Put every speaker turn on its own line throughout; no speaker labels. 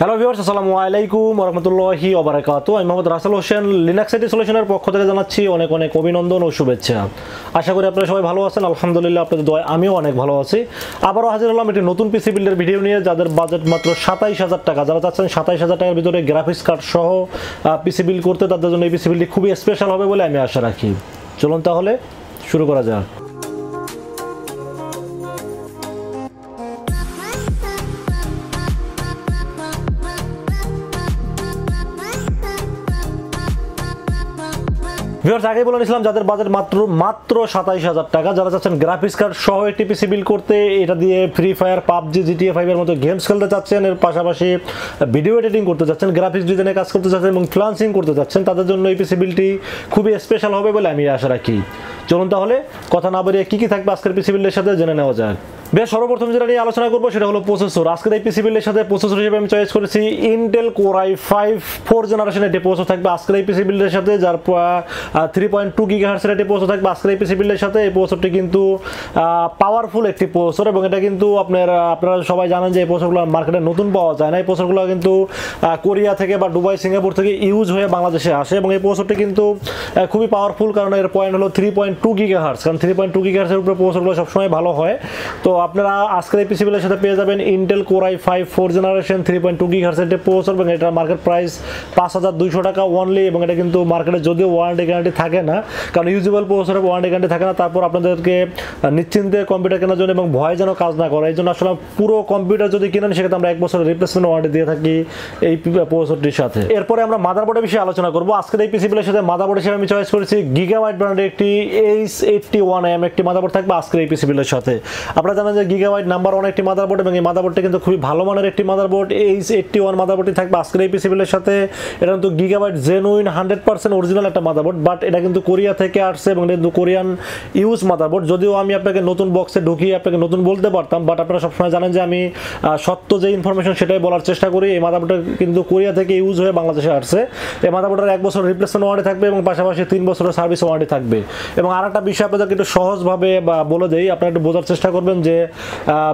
Hello viewers আসসালামু আলাইকুম রহমতুল্লাহি ওবারাকাতু। আমি মোহাম্মদ রাসেল হোসেন লিনাক্স আইটি সলিউশনের পক্ষ থেকে জানাচ্ছি অনেক অনেক অভিনন্দন ও শুভেচ্ছা। আশা করি আপনারা সবাই ভালো আছেন, আলহামদুলিল্লাহ আপনাদের দোয়া আমিও অনেক ভালো আছি। আবারও হাজির হলাম একটি নতুন পিসি বিল্ডের ভিডিও নিয়ে, যাদের বাজেট মাত্র সাতাইশ হাজার টাকা। যারা চাচ্ছেন সাতাইশ হাজার টাকার ভিতরে গ্রাফিক্স কার্ড সহ পিসি বিল করতে, তাদের জন্য এই পিসি বিলটি খুবই স্পেশাল হবে বলে আমি আশা রাখি। চলুন তাহলে শুরু করা যাক। ভিউয়ার্স আগে বলে নিয়েছিলাম, যাদের বাজেট মাত্র মাত্র সাতাইশ হাজার টাকা, যারা চাচ্ছেন গ্রাফিক্স কার্ড সহ একটি পিসি বিল করতে, এটা দিয়ে ফ্রি ফায়ার পাবজি জিটিএ ফাইভের মতো গেমস খেলতে চাচ্ছেন, এর পাশাপাশি ভিডিও এডিটিং করতে চাচ্ছেন গ্রাফিক্স ডিজাইনে কাজ করতে চাচ্ছেন এবং ফ্লান্সিং করতে চাচ্ছেন, তাদের জন্য এই পিসি বিলটি খুবই স্পেশাল হবে বলে আমি আশা রাখি। চলুন তাহলে, কথা না বাড়িয়ে কী কী থাকবে আজকের পিসি সাথে জেনে নেওয়া যাক। বেশ, সর্বপ্রথম যেটা নিয়ে আলোচনা করব সেটা হলো প্রসেসর আজকের এই পিসি সাথে প্রসেসর হিসেবে আমি চয়েস করেছি ইন্টেল কোরাই ফাইভ ফোর জেনারেশনের একটি প্রসেসর থাকবে। আজকের এই পিসি বিলের সাথে যার থ্রি পয়েন্ট টু গিগা হার্সের একটি প্রসেসর থাকবে। আজকের এই পিসি সাথে এই প্রসেসরটি কিন্তু পাওয়ারফুল একটি প্রসেসর এবং এটা কিন্তু আপনার আপনারা সবাই জানেন যে এই প্রসেসরগুলো মার্কেটে নতুন পাওয়া যায় না। এই প্রসেসরগুলো কিন্তু কোরিয়া থেকে বা দুবাই, সিঙ্গাপুর থেকে ইউজ হয়ে বাংলাদেশে আসে এবং এই প্রসেসরটি কিন্তু খুবই পাওয়ারফুল কারণ এর পয়েন্ট হলো three point two giga hertz কারণ থ্রি পয়েন্ট টু গিগা হার্সের উপরে প্রসেসরগুলো সবসময় ভালো হয়। তো আপনারা আজকের এই পিসিবিলের সাথে পেয়ে যাবেন Intel core i five four generation three point two হার্সের processor এবং এটার মার্কেট প্রাইস পাঁচ হাজার দুইশো টাকা ওয়ানলি এবং এটা কিন্তু মার্কেটে যদিও ওয়ারেন্টি গ্যারান্টি থাকে না, কারণ ইউজেবল প্রসেসরে ওয়ারেন্টি গ্যারান্টি থাকে না, তারপর আপনাদেরকে নিশ্চিন্তে কম্পিউটার কেনার জন্য এবং ভয় যেন কাজ না করে। এই জন্য আসলে পুরো কম্পিউটার যদি কিনেন, সেক্ষেত্রে আমরা এক বছরের রিপ্লেসমেন্ট ওয়ারেন্টি দিয়ে থাকি এই প্রসেসরটির সাথে। এরপরে আমরা মাদারবোর্ডের বিষয়ে আলোচনা করব। আজকের এই পিসিবিলের সাথে মাদারবোর্ড হিসেবে আমি চয়েস করেছি গিগাওয়াইট ব্র্যান্ডের একটি এইচ এইটটি ওয়ান এম একটি মাদারবোর্ড থাকবে আজকের এই পিসিবিলের সাথে আপনারা জানেন যে গিগাওয়াইট নাম্বার ওয়ান একটি মাদারবোর্ড এবং এই মাদারবোর্ডটা কিন্তু খুবই ভালো মানের একটি মাদারবোর্ড এইচ এইটটি ওয়ান মাদারবোর্ডটি থাকবে আজকের এই পিসিবিলের সাথে এটা কিন্তু Gigabyte genuine hundred percent original একটা মাদারবোর্ড বাট এটা কিন্তু কোরিয়া থেকে আসছে এবং কিন্তু কোরিয়ান ইউজ মাদারবোর্ড যদিও আমি আপনাকে নতুন বক্সে ঢুকিয়ে আপনাকে নতুন বলতে পারতাম বাট আপনারা সবসময় জানেন যে আমি সত্য যে ইনফরমেশন সেটাই বলার চেষ্টা করি এই মাদারবোর্ডটা কিন্তু কোরিয়া থেকে ইউজ হয়ে বাংলাদেশে আসছে এই মাদারবোর্ডের এক বছর রিপ্লেসমেন্ট ওয়ারেন্টি থাকবে এবং পাশাপাশি তিন বছরের সার্ভিস ওয়ারেন্টি থাকবে এবং আর একটা বিষয় আপনাদেরকে একটু সহজভাবে, বা বলে দেই, আপনারা একটু বোঝার চেষ্টা করবেন যে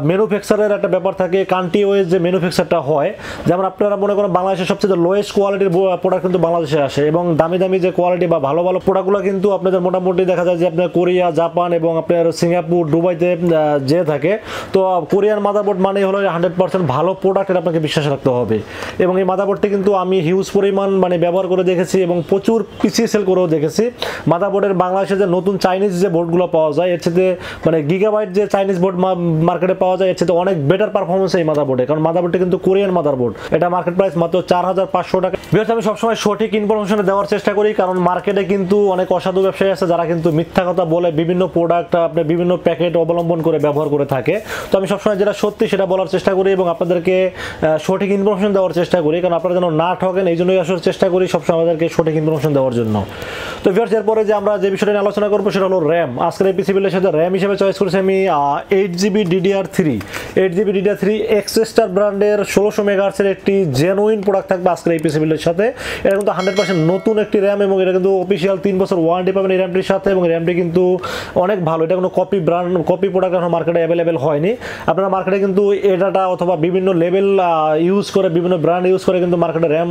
ম্যানুফ্যাকচারের একটা ব্যাপার থাকে কান্ট্রি ওয়েজ যে ম্যানুফ্যাকচারটা হয়, যেমন আপনারা মনে করেন বাংলাদেশের সবচেয়ে লোয়েস্ট কোয়ালিটির প্রোডাক্ট কিন্তু বাংলাদেশে আসে, এবং দামি দামি যে কোয়ালিটি বা ভালো ভালো প্রোডাক্টগুলো কিন্তু আপনাদের মোটামুটি দেখা যায় যে আপনার কোরিয়া, জাপান এবং আপনার সিঙ্গাপুর, দুবাইতে যে থাকে। তো কোরিয়ান মাদারবোর্ড মানে হলো হান্ড্রেড পার্সেন্ট ভালো প্রোডাক্ট এটা আপনাকে বিশ্বাস রাখতে হবে। এবং এই মাদারবোর্ডটি কিন্তু আমি হিউজ পরিমাণ মানে ব্যবহার করে দেখেছি এবং প্রচুর পিসি সেল করেও দেখেছি। মাদারবোর্ডের বাংলাদেশে যে নতুন চাইনিজ যে বোর্ডগুলো পাওয়া যায়, এর সাথে মানে গিগাবাইট যে চাইনিজ বোর্ড মার্কেটে পাওয়া যায়, এর সাথে অনেক বেটার পারফরমেন্স এই মাদারবোর্ডে কারণ মাদারবোর্ডটি কিন্তু কোরিয়ান মাদারবোর্ড এটা মার্কেট প্রাইস মাত্র চার হাজার পাঁচশো টাকা। বিকজ আমি সবসময় সঠিক ইনফরমেশন দেওয়ার চেষ্টা করি, কারণ মার্কেটে কিন্তু অনেক অসাধু ব্যবসায়ী আছে যারা কিন্তু মিথ্যা কথা বলে বিভিন্ন প্রোডাক্ট আপনি বিভিন্ন প্যাকেট অবলম্বন করে ব্যবহার করে থাকে। তো আমি সবসময় যেটা সত্যি সেটা বলার চেষ্টা করি এবং আপনাদেরকে সঠিক ইনফরমেশন দেওয়ার চেষ্টা করি, কারণ আপনারা যেন না ঠকেন এই জন্যই আসলে চেষ্টা করি সবসময় আমাদেরকে সঠিক ইনফরমেশন দেওয়ার জন্য। তো ভিউয়ার্স এরপরে যে আমরা যে বিষয়টা নিয়ে আলোচনা করব সেটা হলো র্যাম আজকের এই পিসি বিলের সাথে র্যাম হিসেবে চয়েস করেছি আমি eight GB DDR three eight GB DDR three এক্সেস্টার ব্র্যান্ডের ষোলোশো মেগাহার্সের একটি জেনুইন প্রোডাক্ট থাকবে আজকের এই পিসি বিলের সাথে। এটা কিন্তু হান্ড্রেড পার্সেন্ট নতুন একটি র্যাম এবং এটা কিন্তু অফিসিয়াল তিন বছর ওয়ারেন্টি পাবেন এই র্যামটির সাথে এবং র্যামটি কিন্তু অনেক ভালো। এটা কোনো কপি ব্র্যান্ড কপি প্রোডাক্ট এখন মার্কেটে অ্যাভেলেবেল হয়নি। আপনারা মার্কেটে কিন্তু এটাটা অথবা বিভিন্ন লেভেল ইউজ করে, বিভিন্ন ব্র্যান্ড ইউজ করে কিন্তু মার্কেটে র্যাম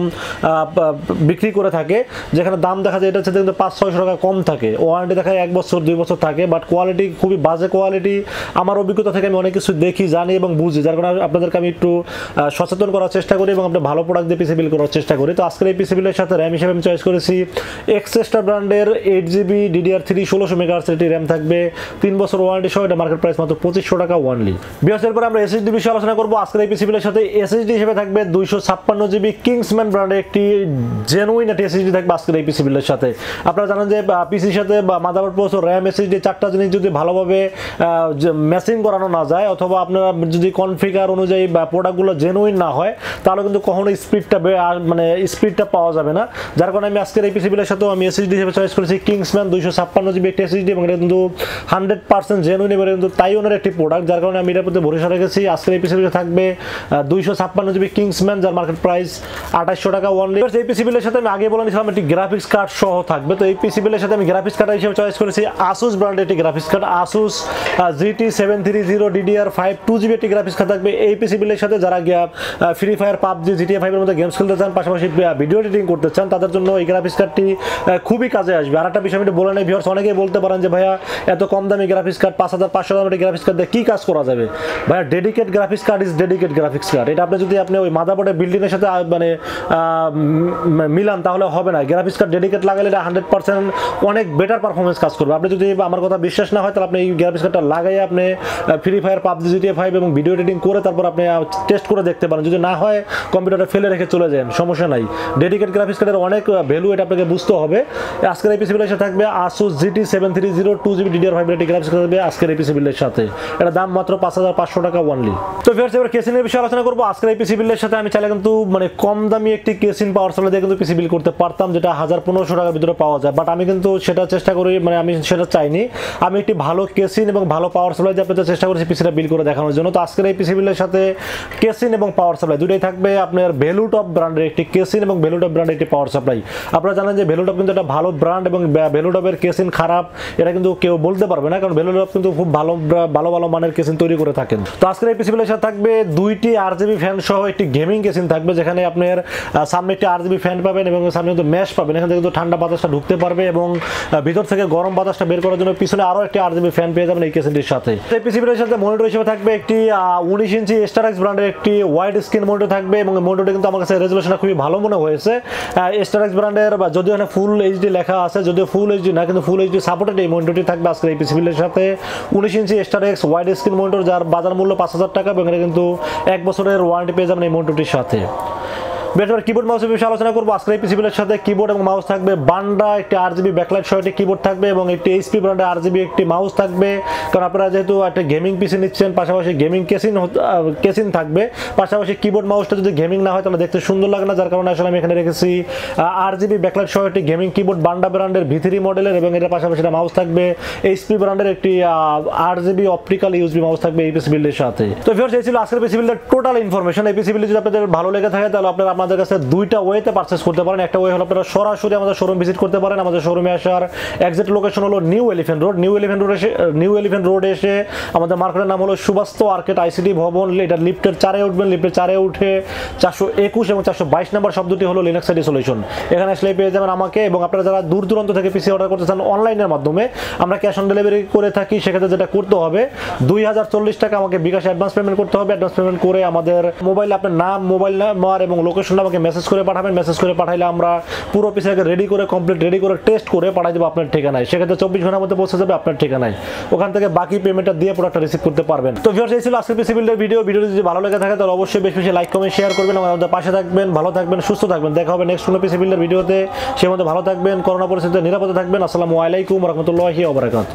বিক্রি করে থাকে। যেখানে দাম দেখা যায়, এটা হচ্ছে কিন্তু পাঁচ, ছয়শো টাকা কম থাকে। ওয়ারেন্টি দেখা যায় এক বছর, দুই বছর থাকে বাট কোয়ালিটি খুবই বাজে কোয়ালিটি আমার অভিজ্ঞতা থেকে আমি অনেক কিছু দেখি, জানি এবং বুঝি, যার কারণে আপনাদেরকে আমি একটু সচেতন করার চেষ্টা করি এবং আপনি ভালো প্রোডাক্ট দিয়ে পিসি বিল করার চেষ্টা করি। তো আজকের এই পিসি বিলের সাথে র্যাম হিসেবে আমি চয়েস করেছি এক্সেস্টা ব্র্যান্ডের এইট জিবি ডিডিআর থ্রি ষোলোশো মেগাহার্স এটি র্যাম থাকবে। তিন বছর ওয়ারেন্টি সহ এটা মার্কেট প্রাইস মাত্র পঁচিশশো টাকা ওয়ানলি বিহাসের পরে আমরা এসএসডি বিষয়ে আলোচনা করব। আজকের এই পিসি বিলের সাথে এসএসডি হিসেবে থাকবে দুইশো ছাপ্পান্ন জিবি কিংসম্যান ব্র্যান্ডের একটি জেনুইন একটি এসএসডি থাকবে আজকের এই পিসি বিলের সাথে। আপনারা জানেন যে পিসির সাথে বা মাদারবোর্ড পোস্ট র্যাম এসএসডি চারটা জিনিস যদি ভালোভাবে ম্যাচিং করানো না যায়, অথবা আপনারা যদি কনফিগার অনুযায়ী বা প্রোডাক্টগুলো জেনুইন না হয়, তাহলে কিন্তু কখনো স্পিডটা মানে স্পিডটা পাওয়া যাবে না। যার কারণে আমি আজকের এই পিসিবিলের সাথেও আমি এসএসডি হিসেবে চয়েস করেছি কিংসম্যান দুইশো ছাপ্পান্ন জিবি একটি এসএসডি এবং এটা কিন্তু হান্ড্রেড পার্সেন্ট জেনুইন এবং কিন্তু তাইওনের একটি প্রোডাক্ট যার কারণে আমি এটার প্রতি ভরসা রেখেছি। আজকের এই পিসিবিলে থাকবে দুইশো ছাপ্পান্ন জিবি কিংসম্যান যার মার্কেট প্রাইস আঠাশশো টাকা ওয়ানলি এই পিসিবিলের সাথে আমি আগে বলে নিয়েছিলাম, একটি গ্রাফিক্স কার্ড সহ থাকবে। তো এই পিসিবিলের সাথে আমি গ্রাফিক্স কার্ড হিসেবে চয়েস চয়েস করেছি আসুস ব্র্যান্ডের একটি graphics card Asus GT seven three zero DDR five two GB একটি গ্রাফিক্স কার্ড থাকবে। এই পিসি বিলের সাথে যারা ফ্রি ফায়ার পাবজি জিটিএ ফাইভের মধ্যে গেমস খেলতে চান, পাশাপাশি ভিডিও এডিটিং করতে চান, তাদের জন্য এই গ্রাফিক্স কার্ডটি খুবই কাজে আসবে। আর একটা বিষয় আমি বলে নেই ভিউয়ার্স অনেকেই বলতে পারেন যে, ভাইয়া, এত কম দামি গ্রাফিক্স কার্ড পাঁচ হাজার পাঁচশো দামের গ্রাফিক্স কার্ড দিয়ে কী কাজ করা যাবে? ভাইয়া dedicate graphics card is dedicate graphics card এটা আপনি যদি আপনি ওই মাদাবোর্ডের বিল্ডিংয়ের সাথে মানে মিলান, তাহলে হবে না। গ্রাফিক্স কার্ড ডেডিকেট লাগালে এটা হান্ড্রেড পার্সেন্ট অনেক বেটার পারফরমেন্স কাজ করবে। আপনি যদি আমার কথা বিশ্বাস না হয়, তাহলে আপনি এই গ্রাফিক্স কার্ডটা লাগাই আপনি free fire PUBG GTA five এবং ভিডিও এডিটিং করে তারপর আপনি টেস্ট করে দেখতে পারেন। যদি না হয় কম্পিউটারে ফেলে রেখে চলে যান, সমস্যা নাই। ডেডিকেট গ্রাফিক্স কার্ডের অনেক ভ্যালু এটা আপনাকে বুঝতে হবে। আজকের এই পিসি বিলের সাথে থাকবে Asus GT seven three zero two GB DDR five একটি গ্রাফিক্স থাকবে আজকের এই পিসি বিলের সাথে। এটা দাম মাত্র পাঁচ হাজার পাঁচশো টাকা ওয়ানলি তো ফেরছে এবার কেসিনের বিষয়ে আলোচনা করব। আজকের এই পিসি বিলের সাথে আমি চাইলে কিন্তু মানে কম দামি একটি কেসিন পাওয়ার সাপ্লাই দিয়ে কিন্তু পিসি বিল করতে পারতাম, যেটা হাজার পনেরোশো টাকার ভিতরে পাওয়া যায়। বাট আমি কিন্তু সেটা চেষ্টা করি মানে আমি সেটা চাইনি। আমি একটি ভালো কেসিন এবং ভালো পাওয়ার সাপ্লাই দিয়ে আপনাদের চেষ্টা করেছি পিসিটা বিল করে দেখানোর জন্য। তো আজকের এই পিসি বিলের সাথে কেসিন এবং পাওয়ার সাপ্লাই দুটোই থাকবে। আপনার ভ্যালুটপ ব্র্যান্ডের একটি কেসিন এবং ভ্যালুটপ ব্র্যান্ডের একটি পাওয়ার সাপ্লাই আপনারা জানেন যে ভ্যালুটপ কিন্তু একটা ভালো ব্র্যান্ড এবং ভ্যালুটপের কেসিন খারাপ, এটা কিন্তু কেউ বলতে পারবে না। কারণ ভ্যালুটপ কিন্তু খুব ভালো ভালো ভালো মানের কেসিন তৈরি করে থাকেন। তো আজকের এই পিসি বিলের সাথে থাকবে দুইটি আর জিবি ফ্যান সহ একটি গেমিং কেসিন থাকবে, যেখানে আপনার সামনে একটি আর জিবি ফ্যান পাবেন এবং সামনে কিন্তু ম্যাশ পাবেন। এখান থেকে কিন্তু ঠান্ডা বাতাসটা ঢুকতে পারবে এবং ভিতর থেকে গরম বাতাসটা বের করার জন্য পিছনে আরও একটি আর জিবি ফ্যান পেয়ে যাবেন এই কেসিনটির সাথে। এই পিসি বিলের সাথে মনিটর হিসেবে থাকবে একটি উনিশ ইঞ্চি স্টারাক্স ব্র্যান্ডের একটি ওয়াইড স্ক্রিন মনিটর থাকবে এবং মনিটরটা কিন্তু আমার কাছে রেজলিউশনটা খুবই ভালো মনে হয়েছে। স্টারাক্স ব্র্যান্ডের বা যদিও এখানে ফুল এইচডি লেখা আছে, যদিও ফুল এইচডি না, কিন্তু ফুল এইচডি সাপোর্টেড এই মনিটরটি থাকবে আজকের এই পিসি বিলের সাথে। উনিশ ইঞ্চি স্টারাক্স ওয়াইড স্ক্রিন মনিটর যার বাজার মূল্য পাঁচ হাজার টাকা এবং এটা কিন্তু এক বছরের ওয়ারেন্টি পেয়ে যাবেন এই মনিটরটির সাথে। বেটার কিবোর্ড মাউসের বিষয়ে আলোচনা করব। আজকের এই পিসিবিলের সাথে কিবোর্ড এবং মাউস থাকবে বান্ডা একটি আর জিবি ব্যাকলাইট সহ একটি কিবোর্ড থাকবে এবং একটি এইচপি ব্র্যান্ডের আর জিবি একটি মাউস থাকবে। কারণ আপনারা যেহেতু একটা গেমিং পিসি নিচ্ছেন, পাশাপাশি গেমিং কেসিন কেসিন থাকবে। পাশাপাশি কিবোর্ড মাউসটা যদি গেমিং না হয়, তাহলে দেখতে সুন্দর লাগে না। যার কারণে আসলে আমি এখানে রেখেছি আর জিবি ব্যাকলাইট সহ একটি গেমিং কিবোর্ড বান্ডা ব্র্যান্ডের ভিথরি মডেলের এবং এটার পাশাপাশি একটা মাউস থাকবে। এইচপি ব্র্যান্ডের একটি R GB optical USB mouse থাকবে এই পিসি বিল্ডের সাথে। তো ভিউয়ার্স এই ছিল আজকের পিসি বিল্ডের টোটাল ইনফরমেশন এই পিসি যদি আপনাদের ভালো লেগে থাকে, তাহলে আপনারা আমাদের কাছে দুইটা ওয়েতে পারচেস করতে পারেন। একটা ওয়ে হলো আপনারা সরাসরি আমাদের শোরুম ভিজিট করতে পারেন। আমাদের শোরুমে আসার এক্সাক্ট লোকেশন হলো new elephant road new elephant road এসে নিউ এলিফেন্ট রোড এসে আমাদের মার্কেটের নাম হলো সুবাস্ত আর্কেট আইসিডি ভবন। এটা লিফটের চারে উঠবেন। লিফটের চারে উঠে চারশো একুশ এবং চারশো বাইশ নাম্বার শব্দটি হলো লিনাক্স আইডি সলিউশন এখানে আসলে পেয়ে যাবেন আমাকে এবং আপনারা যারা দূর দূরান্ত থেকে পিসি অর্ডার করতে চান অনলাইনের মাধ্যমে, আমরা ক্যাশ অন ডেলিভারি করে থাকি। সেক্ষেত্রে যেটা করতে হবে, দুই হাজার চল্লিশ টাকা আমাকে বিকাশে অ্যাডভান্স পেমেন্ট করতে হবে। অ্যাডভান্স পেমেন্ট করে আমাদের মোবাইলে আপনার নাম মোবাইল নাম্বার এবং লোকেশনটা আমাকে মেসেজ করে পাঠাবেন। মেসেজ করে পাঠাইলে আমরা পুরো পিসটাকে রেডি করে কমপ্লিট রেডি করে টেস্ট করে পাঠাই দেবো আপনার ঠিকানায়। সেক্ষেত্রে চব্বিশ ঘণ্টার মধ্যে পৌঁছে যাবে আপনার ঠিকানায়। ওখান থেকে বাকি পেমেন্টটা দিয়ে প্রোডাক্টটা রিসিভ করতে পারবেন। তো ভিউয়ার্স এই ছিল আজকের পিসি বিল্ডের ভিডিও ভিডিও যদি ভালো লেগে থাকে, তাহলে অবশ্যই বেশি বেশি লাইক কমেন্ট শেয়ার করবেন। আমাদের পাশে থাকবেন, ভালো থাকবেন, সুস্থ থাকবেন। দেখা হবে নেক্সট কোনো পিসি বিল্ডের ভিডিওতে সে মধ্যে ভালো থাকবেন, করোনা পরিস্থিতিতে নিরাপদে থাকবেন। আসসালামু আলাইকুম রহমতুল্লাহি ওবরাকাত